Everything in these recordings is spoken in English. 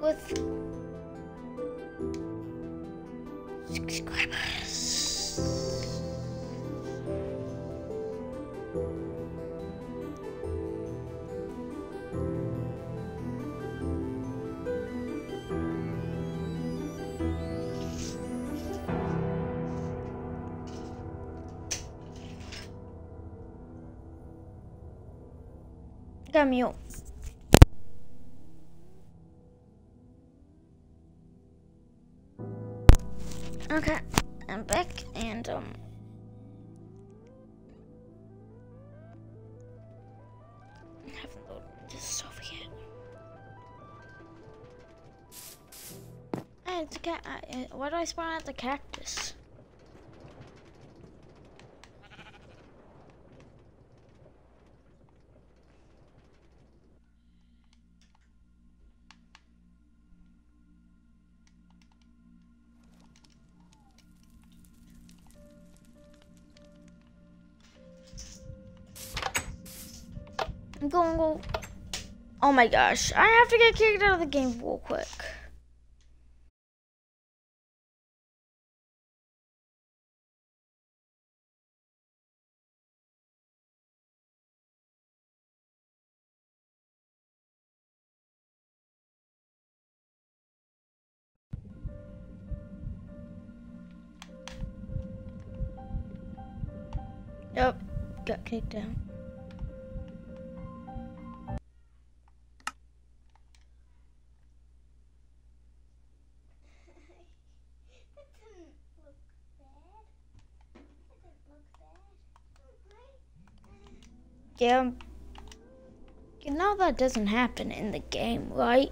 with subscribers. Why do I spawn at the cactus? Going go. Oh my gosh, I have to get kicked out of the game real quick. Yep, got kicked out. Yeah. You know that doesn't happen in the game, right?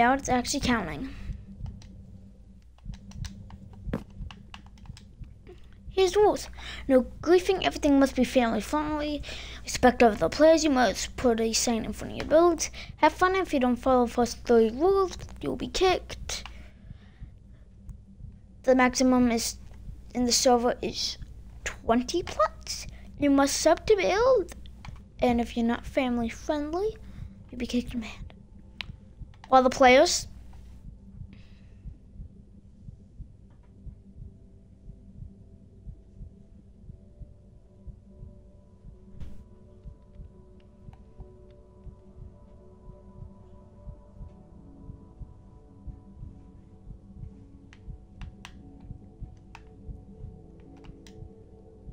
Now it's actually counting. Here's the rules. No griefing, everything must be family friendly. Respect other players, you must put a sign in front of your builds. Have fun if you don't follow the first three rules, you'll be kicked. The maximum is in the server is 20 plots. You must sub to build. And if you're not family friendly, you'll be kicked mad. While the players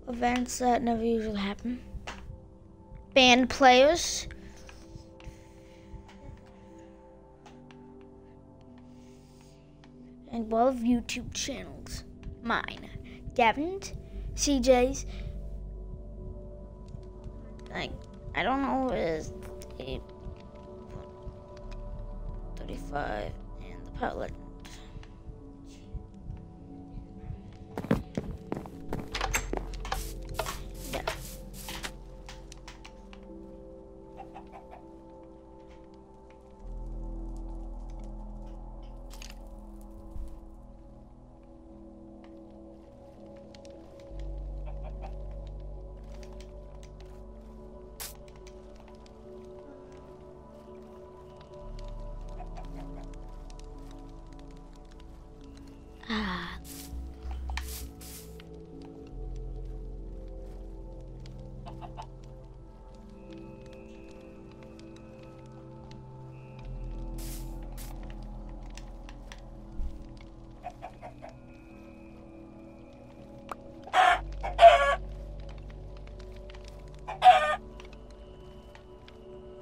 events that never usually happen. Band players. And well of YouTube channels. Mine. Gavin's, CJ's. Like I don't know is eight thirty-five and the pilot.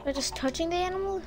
By just touching the animal?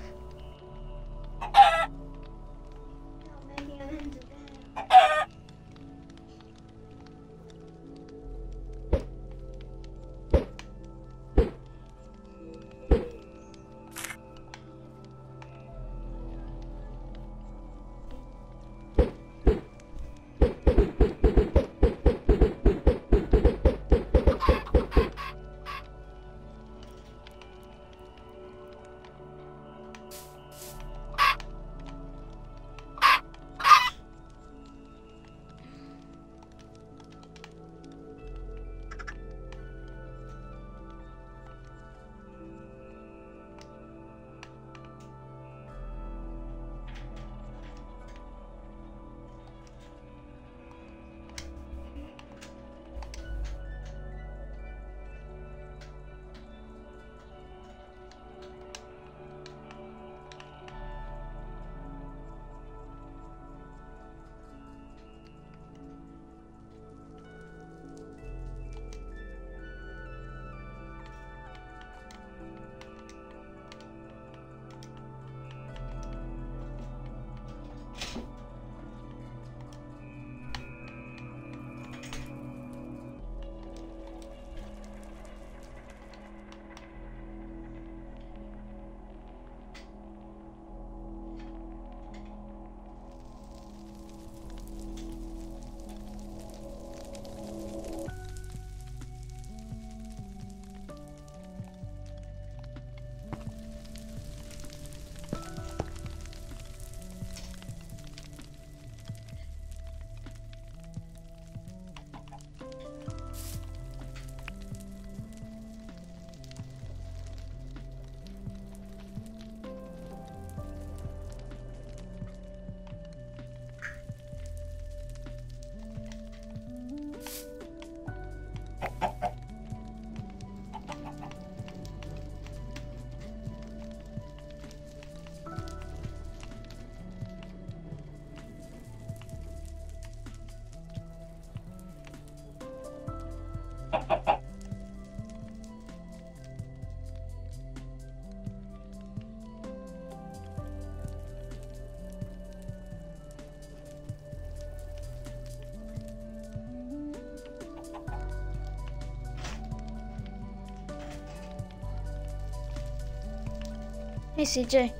Hey, CJ.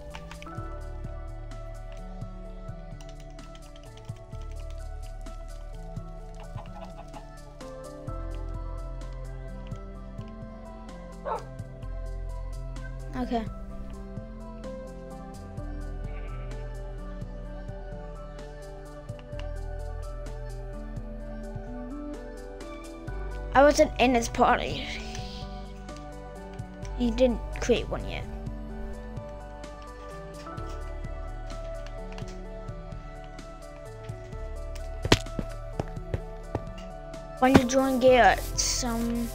Okay. I wasn't in his party. He didn't create one yet. When you join get some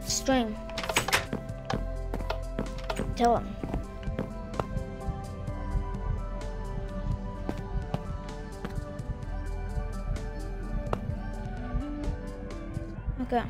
string. Tell him. Okay.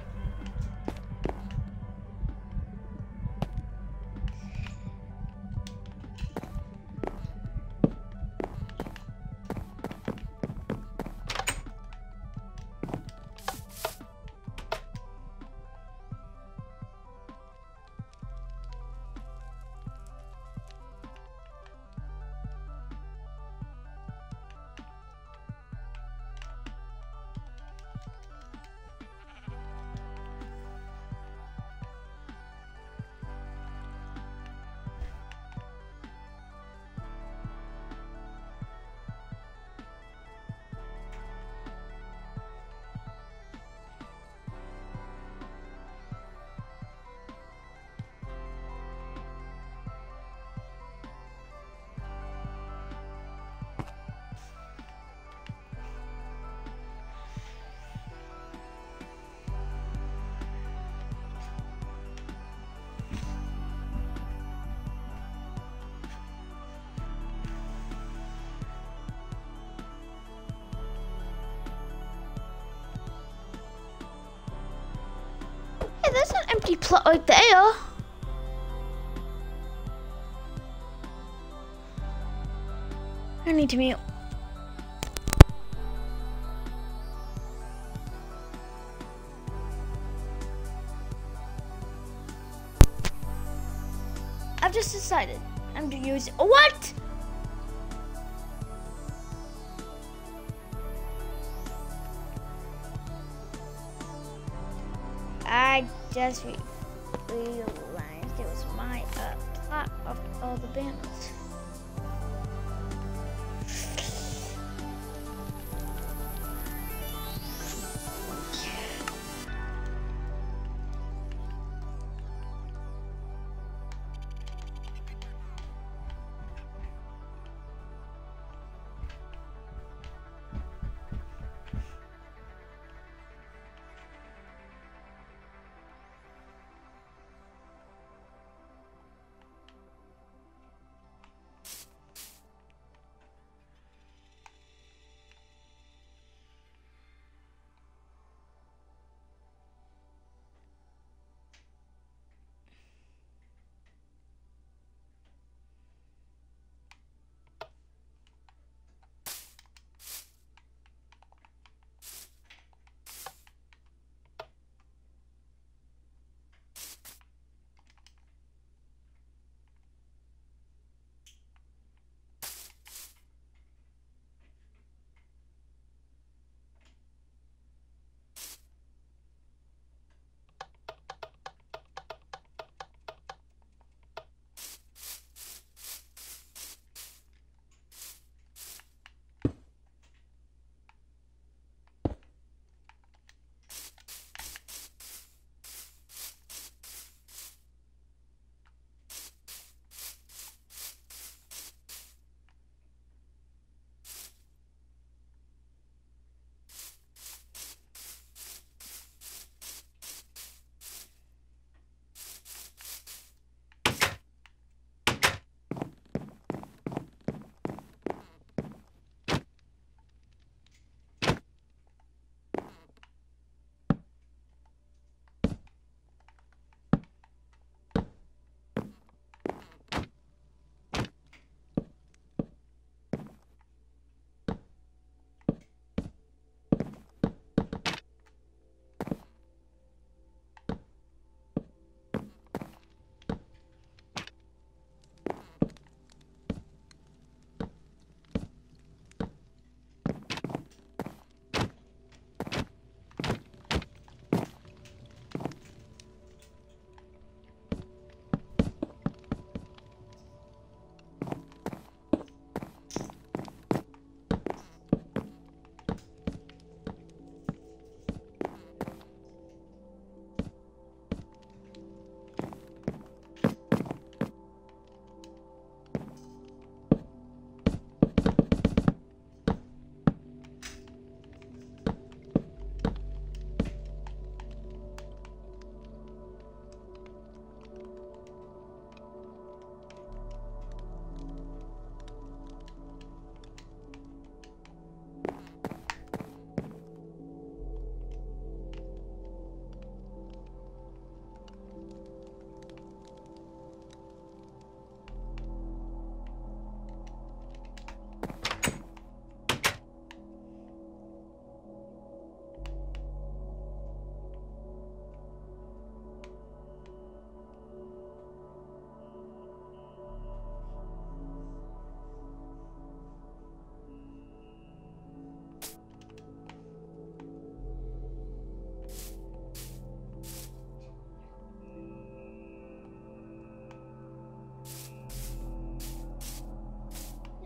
Empty plot right there. I need to mute. I've just decided I'm to use what? Just re- realized it was my uh, plot of all the banners.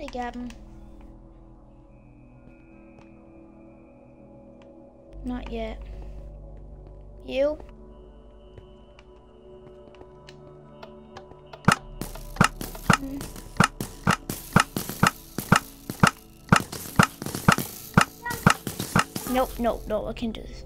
Hey, Gavin. Not yet. You? Hmm. Nope, nope, no, I can't do this.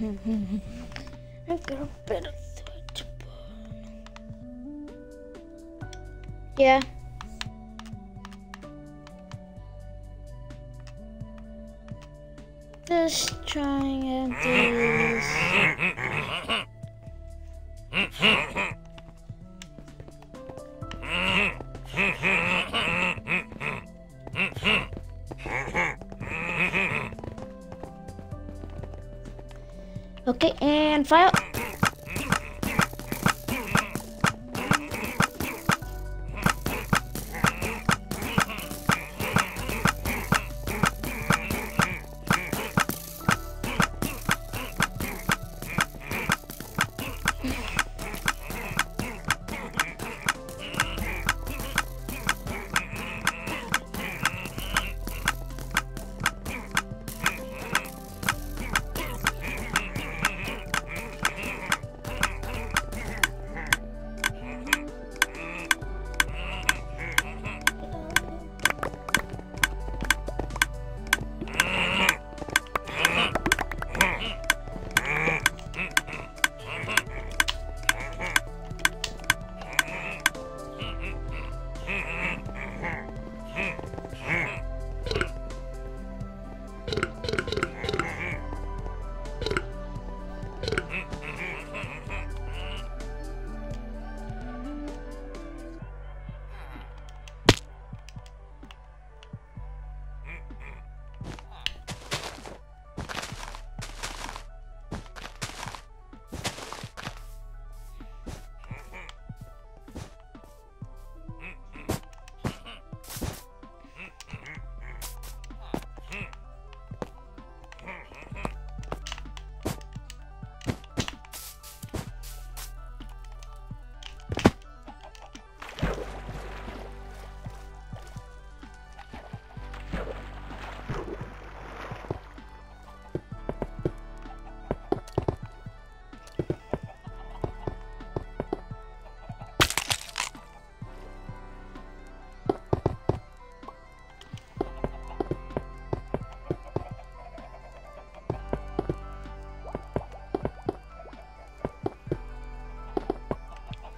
I've got a of thought to burn. Yeah. Just trying and do this.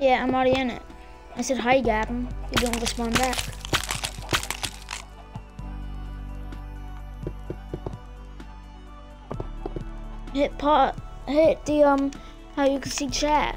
Yeah, I'm already in it. I said hi, Gavin. You don't respond back. Hit pot. Hit the um How you can see chat.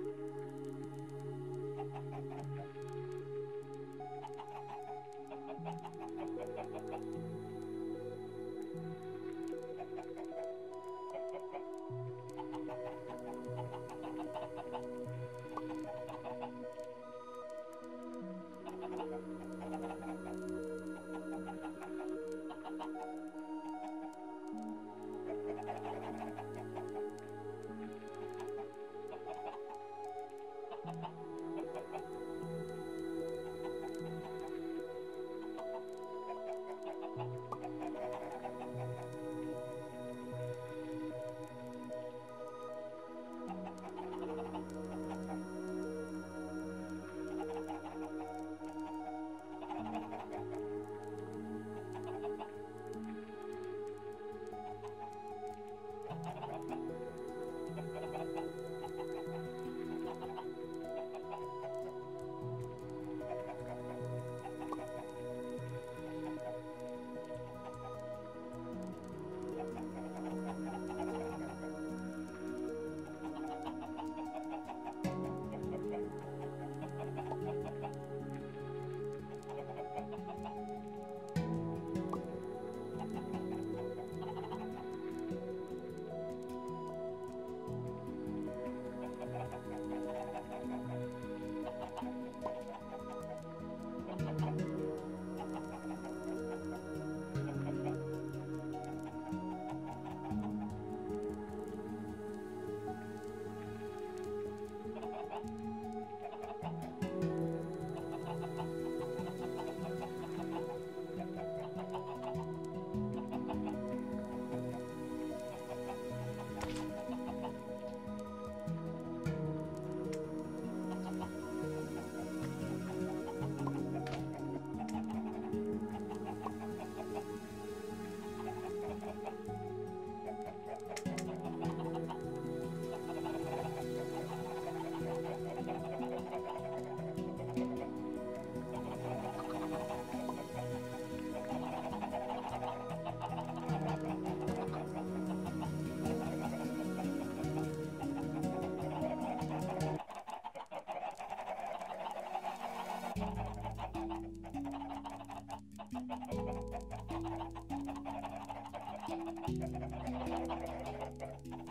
Thank you.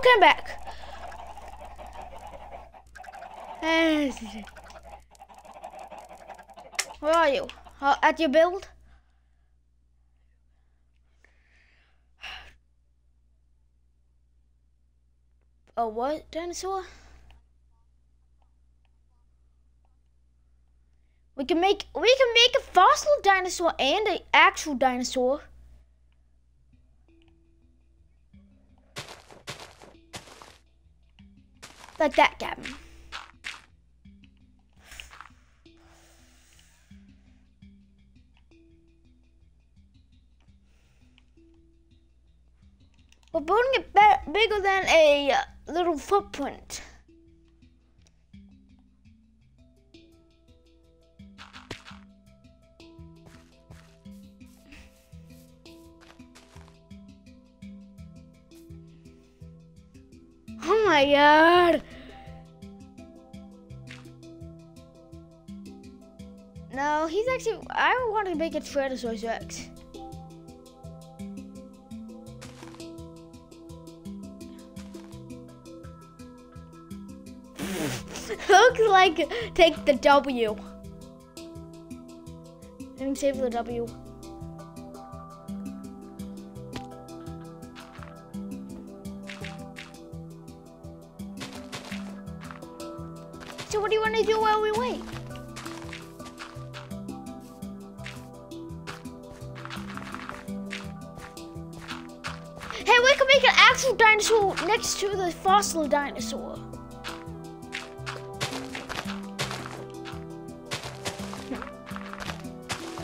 Okay, I'm back. Where are you? Uh, at your build? A what dinosaur? We can make we can make a fossil dinosaur and an actual dinosaur. Like that, Gavin. We're building it bigger than a little footprint. Oh my god. Actually. I want to make it Tyrannosaurus Rex. Looks like take the W. And save the W. dinosaur next to the fossil dinosaur.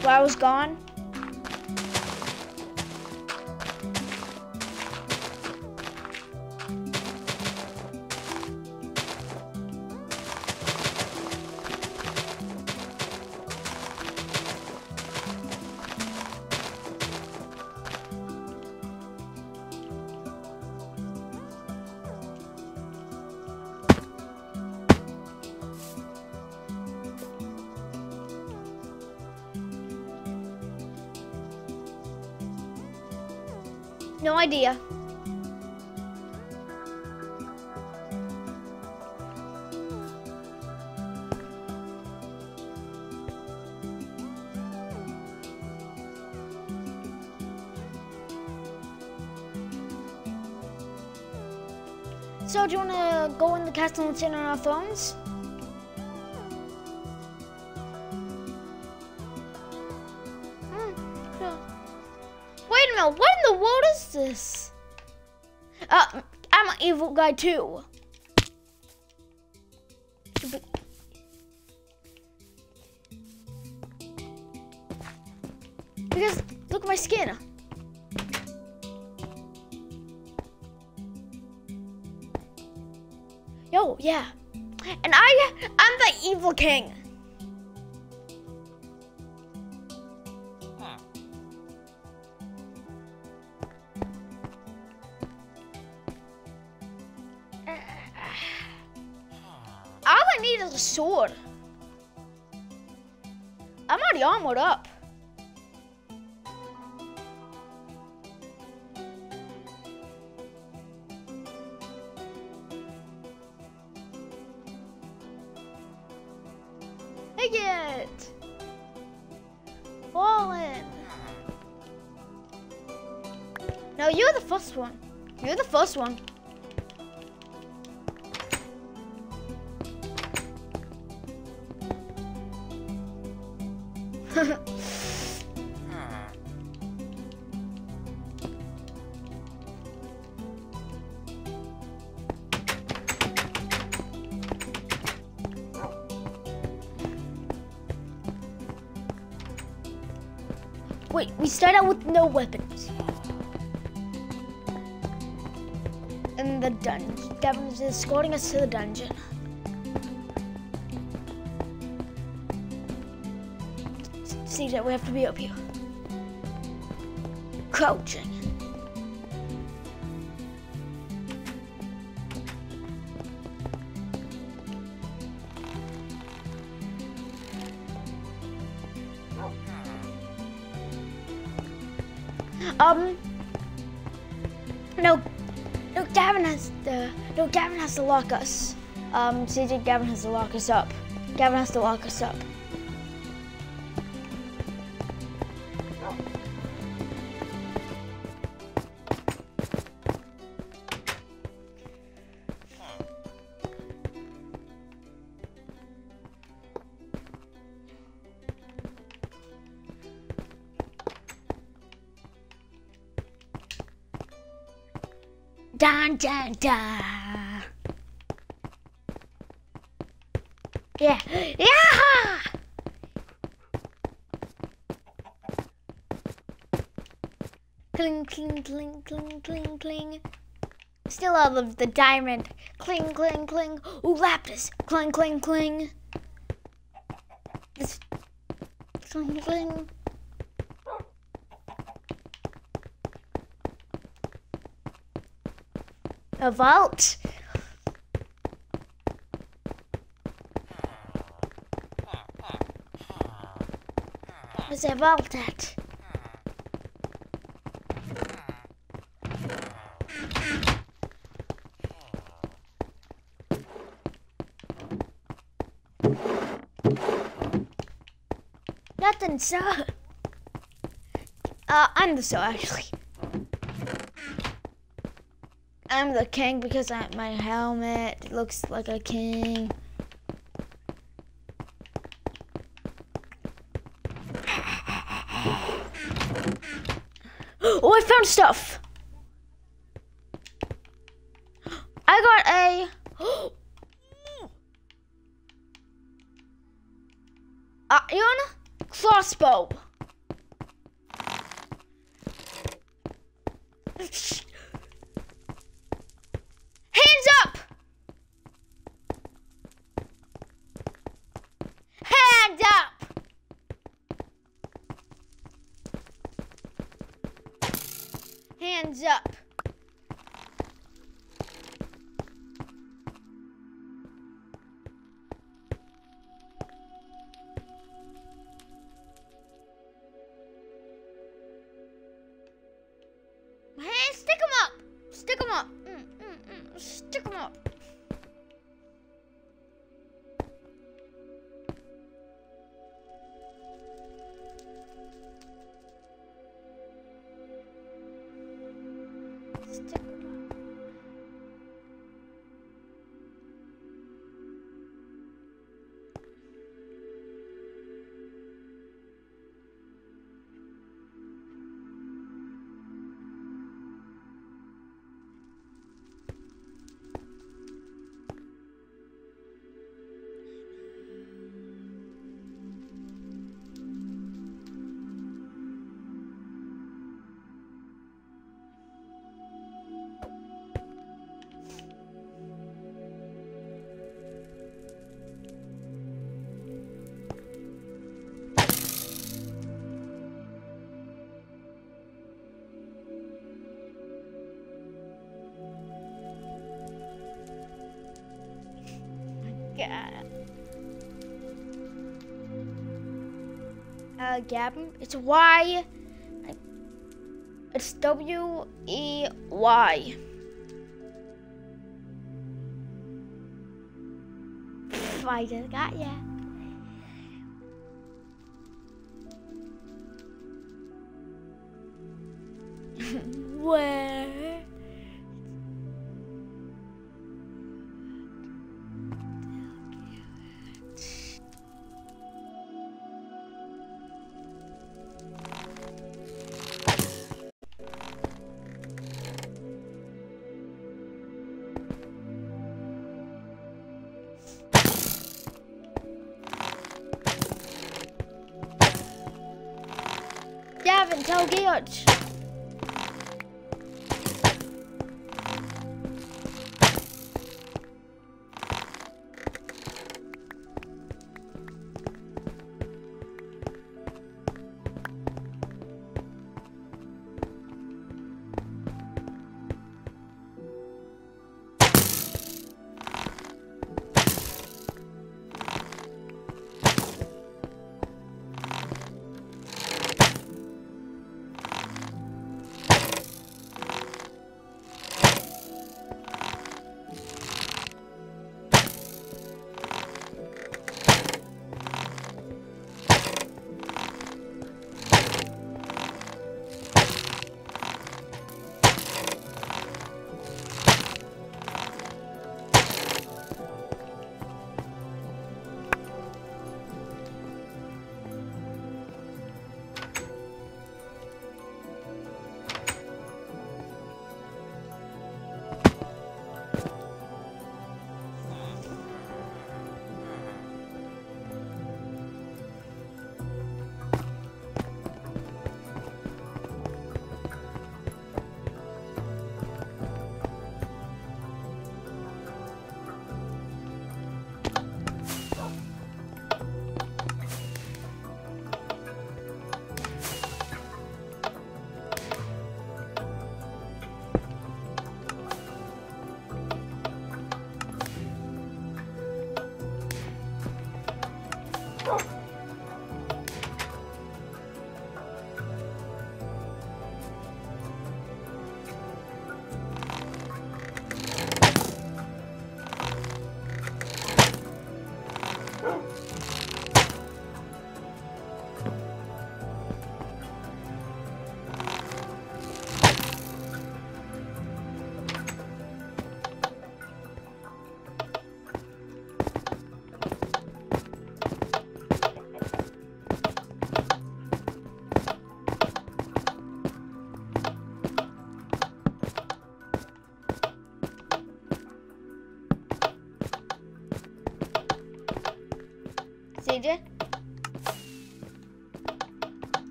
While I was gone. Idea. So, do you want to go in the castle and sit on our phones? Guy too. Because look at my skin. Yo, yeah. And I I'm the evil king. All A sword. I'm already armored up. Take it! Fallen! No, you're the first one. You're the first one. Out with no weapons. In the dungeon. Gavin is escorting us to the dungeon. See that we have to be up here. Crouching. Um. No. No, Gavin has to. No, Gavin has to lock us. Um, CJ, Gavin has to lock us up. Gavin has to lock us up. Dun dun. Yeah. Yeah. Cling, cling, cling, cling, cling, cling. Still all of the diamond. Cling, cling, cling. Ooh, lapis. Cling, cling, cling. This. Cling, cling. A vault. Where's a vault at? Nothing, sir. Uh, I'm the sir, actually. I'm the king because I, my helmet looks like a king. Oh, I found stuff. Stick 'em up. Mm, mm, mm. Stick 'em up. Stick God. Uh, Gavin. It's Y. It's W E Y. I just got ya. Where? Gavin,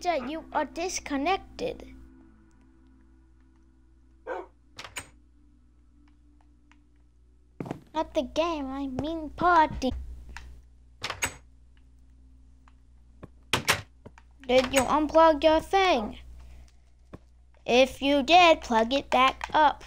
CJ, you are disconnected. Not the game, I mean party. Did you unplug your thing? If you did, plug it back up.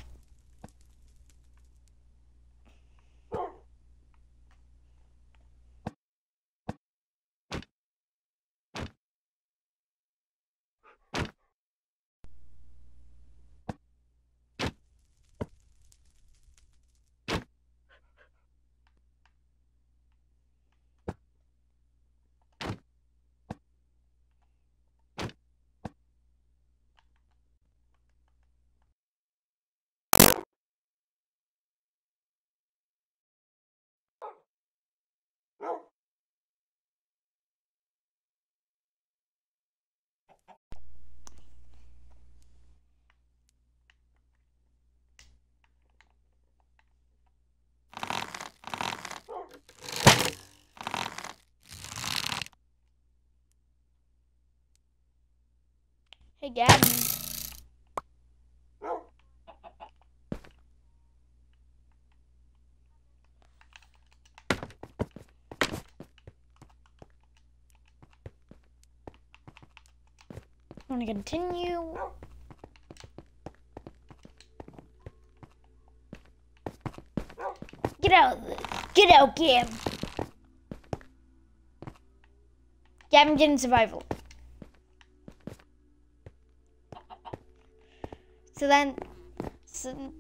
Hey, Gavin. Want to continue? Get out! Get out, Gam! Gavin, in survival. So then, so